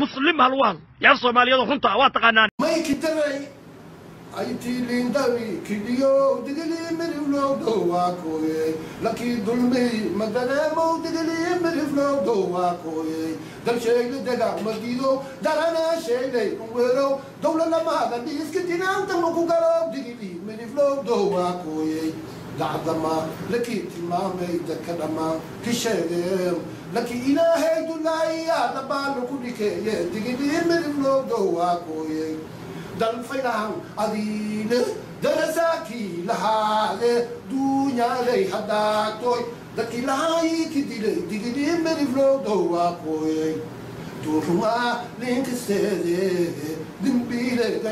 muslim ha lagu hadlo yaa soomaaliyada runta waa taqaanaan dacdama lakii tilmaamay dadka dhammaan ki sheegeen lakii ilaahay dulaayaa dhabaalo ku dhikeeye waa kooyey dalfaynahan adiine darasaakii lahaade duunyaalay haddaagtoy dadkii lahaayii ki dilay waa kooyay duurumaa linkasteede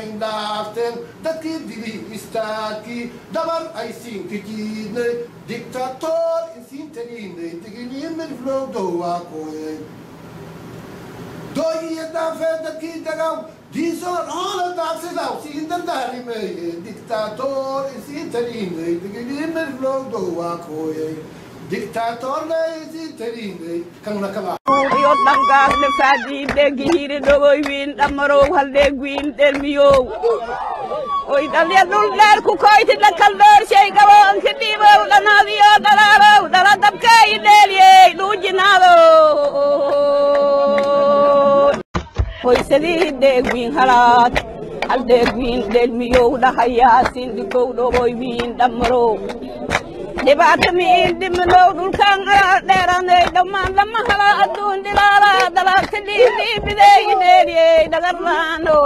Песень давтен, да ти диви istati, da var ay sinti gine, diktator sintenine, digilime flodo akoe. Doi e da fe da ki da gau, dizor ona da se dau, si indan dari me, diktator sintenine, digilime flodo akoe. Dhangaasne faadiidegi hiri dhogoy wiin dhammarow haldeegwiin dhermiyow oy dhalya dhul dheer ku koyti dhakal dhoorshey gaboonki dhiibow dhanaadiyo dhalaalow dhala dabkaayi dheeliyey dhuujinaado hoysadii dheegwiin halaad hal dheegwiin dhelmiyow dhahayaasin dhikow dhogoy wiin dhammarow dhibaato miin dhiminow dhulkaan dheeranay dhammaan lama hala adduun dhilaala dalaagta dhiibideey dheeliyey dhagarlaano